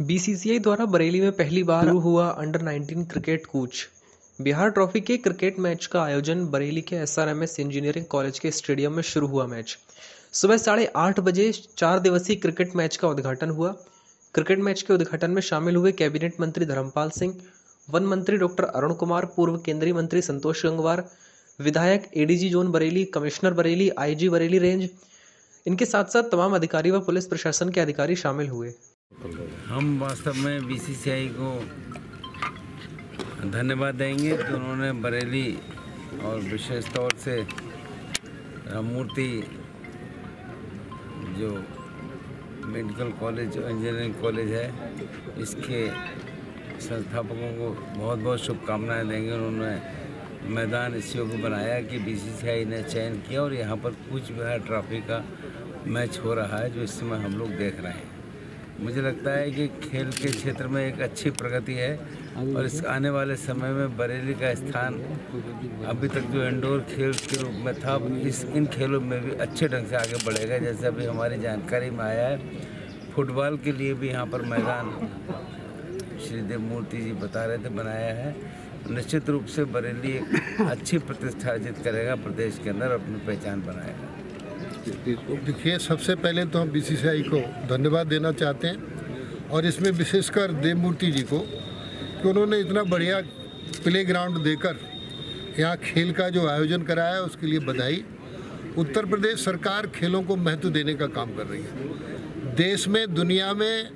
BCCI द्वारा बरेली में पहली बार शुरू हुआ अंडर 19 क्रिकेट कूच। बिहार ट्रॉफी के क्रिकेट मैच का आयोजन बरेली के एसआरएमएस इंजीनियरिंग कॉलेज के स्टेडियम में शुरू हुआ मैच। सुबह साढ़े आठ बजे चार दिवसीय क्रिकेट मैच का उद्घाटन हुआ। क्रिकेट मैच के उद्घाटन में शामिल हुए कैबिनेट मंत्री धर्मपाल सिंह, वन मंत्री डॉक्टर अरुण कुमार, पूर्व केंद्रीय मंत्री संतोष गंगवार, विधायक ADG zone Bareilly, commissioner Bareilly IG Bareilly range. इनके साथ साथ तमाम अधिकारी व पुलिस प्रशासन के अधिकारी शामिल हुए। हम वास्तव में बीसीसीआई को धन्यवाद देंगे कि उन्होंने बरेली और विशेष तौर से राममूर्ति जो मेडिकल कॉलेज इंजीनियरिंग कॉलेज है, इसके संस्थापकों को बहुत बहुत शुभकामनाएँ देंगे। उन्होंने मैदान इस योग बनाया कि बीसीसीआई ने चयन किया और यहाँ पर कुछ बिहार ट्रॉफी का मैच हो रहा है, जो इस समय हम लोग देख रहे हैं। मुझे लगता है कि खेल के क्षेत्र में एक अच्छी प्रगति है और इस आने वाले समय में बरेली का स्थान अभी तक जो इंडोर खेल के रूप में था, इस, इन खेलों में भी अच्छे ढंग से आगे बढ़ेगा। जैसे अभी हमारी जानकारी में आया है, फुटबॉल के लिए भी यहाँ पर मैदान श्रीदेव मूर्ति जी बता रहे थे, बनाया है। निश्चित रूप से बरेली एक अच्छी प्रतिष्ठा अर्जित करेगा, प्रदेश के अंदर अपनी पहचान बनाएगा। देखिए, सबसे पहले तो हम बीसीसीआई को धन्यवाद देना चाहते हैं और इसमें विशेषकर देवमूर्ति जी को कि उन्होंने इतना बढ़िया प्ले ग्राउंड देकर यहाँ खेल का जो आयोजन कराया है, उसके लिए बधाई। उत्तर प्रदेश सरकार खेलों को महत्व देने का काम कर रही है। देश में, दुनिया में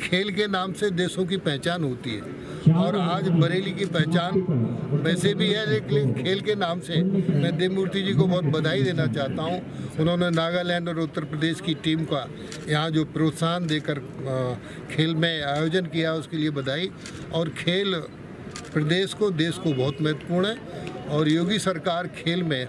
खेल के नाम से देशों की पहचान होती है। और आज बरेली की पहचान वैसे भी है लेकिन खेल के नाम से मैं देवमूर्ति जी को बहुत बधाई देना चाहता हूँ। उन्होंने नागालैंड और उत्तर प्रदेश की टीम का यहाँ जो प्रोत्साहन देकर खेल में आयोजन किया उसके लिए बधाई। और खेल प्रदेश को देश को बहुत महत्वपूर्ण है। और योगी सरकार खेल में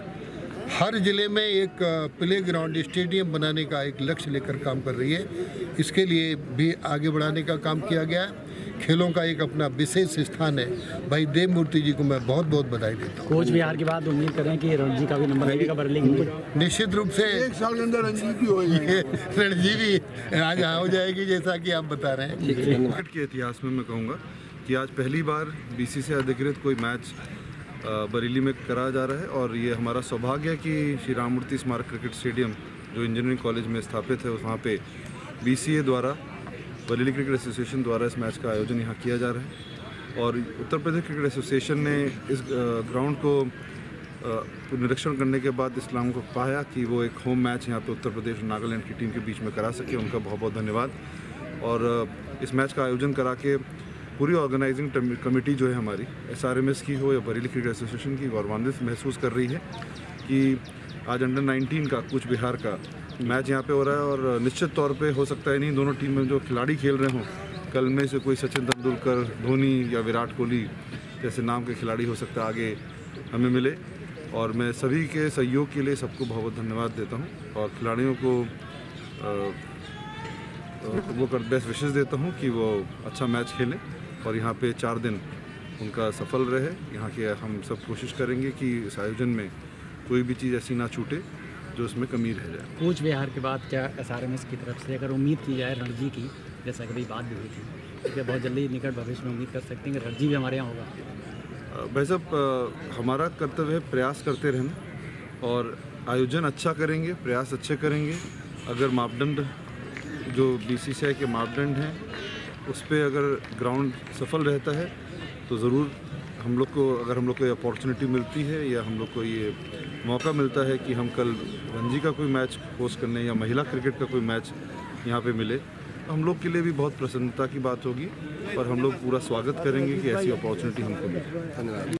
हर ज़िले में एक प्ले ग्राउंड स्टेडियम बनाने का एक लक्ष्य लेकर काम कर रही है। इसके लिए भी आगे बढ़ाने का काम किया गया है। खेलों का एक अपना विशेष स्थान है। भाई देव मूर्ति जी को मैं बहुत बहुत बधाई देता हूँ। कोच बिहार के बाद उम्मीद करें कि रणजी का भी नंबर लगेगा बरली निश्चित रूप से एक साल के अंदर रणजी भी हो रणजी भी आज हो जाएगी जैसा कि आप बता रहे हैं। क्रिकेट के इतिहास में मैं कहूँगा कि आज पहली बार बीसी से अधिकृत कोई मैच बरेली में कराया जा रहा है और ये हमारा सौभाग्य है कि श्री राममूर्ति स्मारक क्रिकेट स्टेडियम, जो इंजीनियरिंग कॉलेज में स्थापित है, वहाँ पे बीसीए द्वारा, बरेली क्रिकेट एसोसिएशन द्वारा इस मैच का आयोजन यहाँ किया जा रहा है। और उत्तर प्रदेश क्रिकेट एसोसिएशन ने इस ग्राउंड को निरीक्षण करने के बाद इस्लाम को पाया कि वो एक होम मैच यहाँ पे उत्तर प्रदेश और नागालैंड की टीम के बीच में करा सके। उनका बहुत बहुत धन्यवाद। और इस मैच का आयोजन करा के पूरी ऑर्गेनाइजिंग कमेटी जो है हमारी एसआरएमएस की हो या बरेली क्रिकेट एसोसिएशन की गौरवान्वित महसूस कर रही है कि आज अंडर 19 का कुछ बिहार का मैच यहाँ पे हो रहा है और निश्चित तौर पे हो सकता है नहीं दोनों टीम में जो खिलाड़ी खेल रहे हों कल में से कोई सचिन तेंदुलकर धोनी या विराट कोहली जैसे नाम के खिलाड़ी हो सकता है आगे हमें मिले। और मैं सभी के सहयोग के लिए सबको बहुत बहुत धन्यवाद देता हूँ और खिलाड़ियों को आ, वो कर बेस्ट विशेष देता हूँ कि वो अच्छा मैच खेलें। और यहाँ पे चार दिन उनका सफल रहे। यहाँ के हम सब कोशिश करेंगे कि इस आयोजन में कोई भी चीज़ ऐसी ना छूटे जो उसमें कमी रह जाए। कूच बिहार के बाद क्या एस आर एम एस की तरफ़ से अगर उम्मीद की जाए रणजी की जैसा कभी बात भी हुई थी तो बहुत जल्दी निकट भविष्य में उम्मीद कर सकते हैं कि रणजी भी हमारे यहाँ होगा। भाई साहब हमारा कर्तव्य है प्रयास करते रहना और आयोजन अच्छा करेंगे प्रयास अच्छे करेंगे। अगर मापदंड जो बी के मापदंड हैं उस पर अगर ग्राउंड सफल रहता है तो ज़रूर हम लोग को, अगर हम लोग को ये अपॉर्चुनिटी मिलती है या हम लोग को ये मौका मिलता है कि हम कल रणजी का कोई मैच होस्ट करने या महिला क्रिकेट का कोई मैच यहाँ पे मिले तो हम लोग के लिए भी बहुत प्रसन्नता की बात होगी और हम लोग पूरा स्वागत करेंगे कि ऐसी अपॉर्चुनिटी हमको मिले। धन्यवाद।